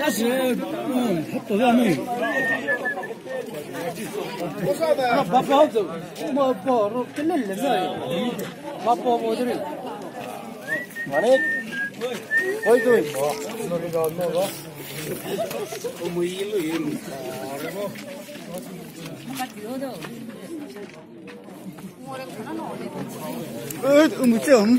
那是嗯，好多东西。我上的，把把都，把把都听的了，是吧？把把的，完了，回头我弄个，弄个，我们一路一路。 어, 음점